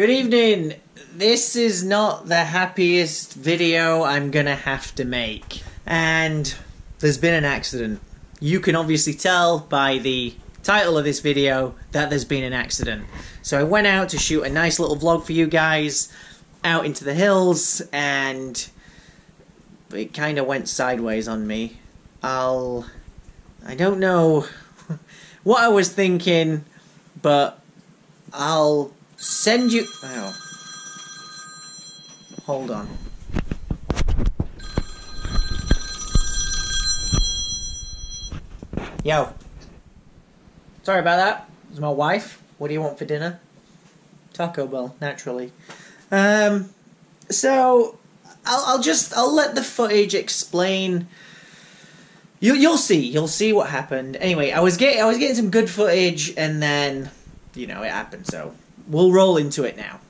Good evening. This is not the happiest video I'm gonna have to make. And there's been an accident. You can obviously tell by the title of this video that there's been an accident. So I went out to shoot a nice little vlog for you guys out into the hills and it kind of went sideways on me. I'll I don't know what I was thinking, but I'll send you. Oh. Hold on. Yo. Sorry about that. It's my wife. What do you want for dinner? Taco Bell, naturally. Um, so I'll, I'll just I'll let the footage explain. You you'll see you'll see what happened. Anyway, I was getting I was getting some good footage, and then you know it happened. So we'll roll into it now.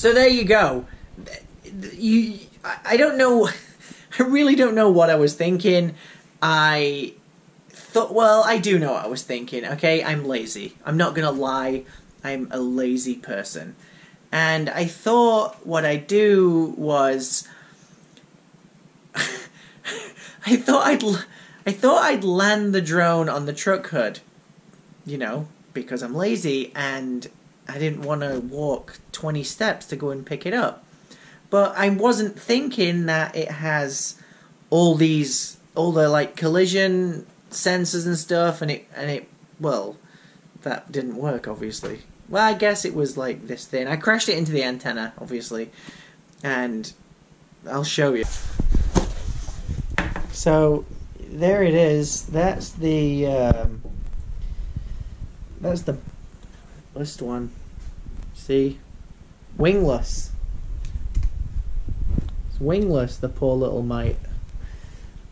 So there you go. You, I don't know. I really don't know what I was thinking. I thought, well, I do know what I was thinking. Okay, I'm lazy. I'm not gonna lie. I'm a lazy person, and I thought what I do was. I thought I'd, I thought I'd land the drone on the truck hood, you know, because I'm lazy, and I didn't want to walk 20 steps to go and pick it up. But I wasn't thinking that it has all these, all the like collision sensors and stuff, and it, and it, well, that didn't work obviously. Well, I guess it was like this thing. I crashed it into the antenna, obviously, and I'll show you. So there it is. That's the um, that's the first one. See? Wingless. It's wingless, the poor little mite.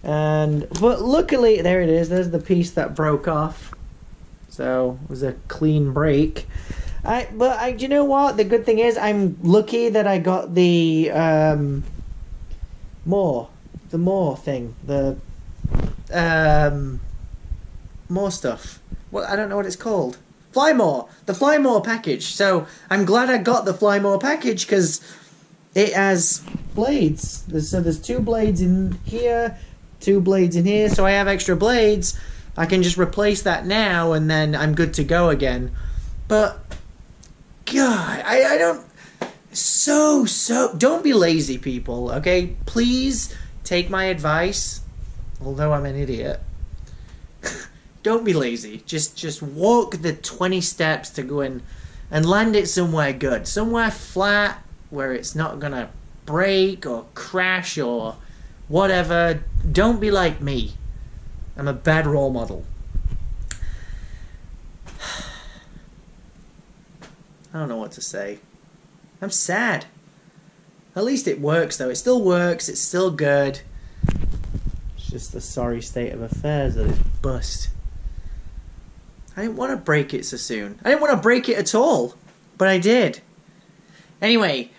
And but luckily there it is, there's the piece that broke off. So it was a clean break. I but I do you know what? The good thing is I'm lucky that I got the um more the more thing. The um more stuff. Well I don't know what it's called. Fly More, the Fly More package. So I'm glad I got the Fly More package because it has blades. There's, so there's two blades in here, two blades in here. So I have extra blades. I can just replace that now, and then I'm good to go again. But God, I, I don't. So so. Don't be lazy, people. Okay, please take my advice. Although I'm an idiot. Don't be lazy. Just just walk the 20 steps to go in and land it somewhere good. Somewhere flat where it's not going to break or crash or whatever. Don't be like me. I'm a bad role model. I don't know what to say. I'm sad. At least it works though. It still works. It's still good. It's just the sorry state of affairs that it's bust. I didn't want to break it so soon. I didn't want to break it at all, but I did. Anyway,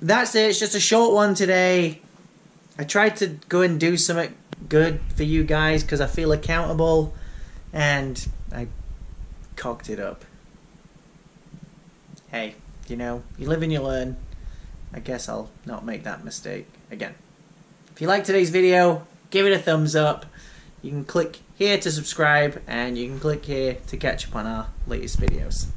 that's it. It's just a short one today. I tried to go and do something good for you guys because I feel accountable, and I cocked it up. Hey, you know, you live and you learn. I guess I'll not make that mistake again. If you like today's video, give it a thumbs up. You can click here to subscribe and you can click here to catch up on our latest videos.